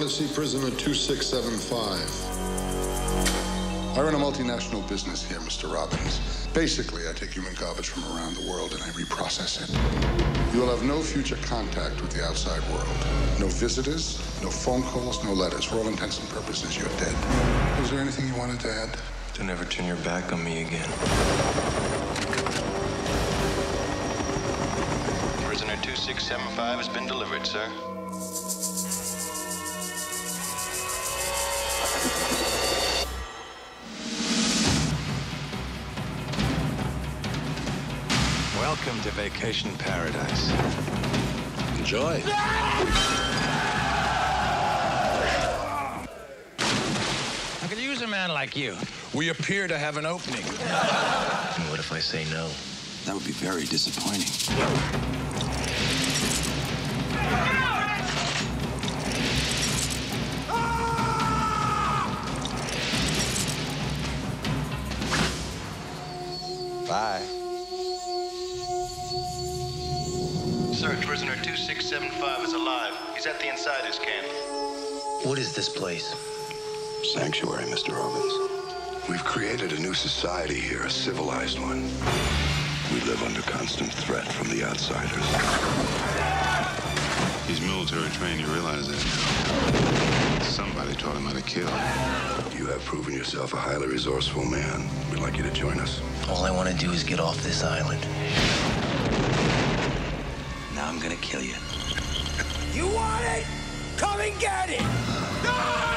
want to see prisoner 2675. I run a multinational business here, Mr. Robbins. Basically, I take human garbage from around the world and I reprocess it. You will have no future contact with the outside world. No visitors, no phone calls, no letters. For all intents and purposes, you're dead. Was there anything you wanted to add? To never turn your back on me again. Prisoner 2675 has been delivered, sir. Welcome to vacation paradise. Enjoy. I could use a man like you. We appear to have an opening. And what if I say no? That would be very disappointing. Bye. Sir, prisoner 2675 is alive. He's at the insiders camp. What is this place? Sanctuary, Mr. Robbins. We've created a new society here, a civilized one. We live under constant threat from the outsiders. He's military trained, you realize that? Somebody taught him how to kill. You have proven yourself a highly resourceful man. We'd like you to join us. All I want to do is get off this island. I'm gonna kill you. You want it? Come and get it! Ah!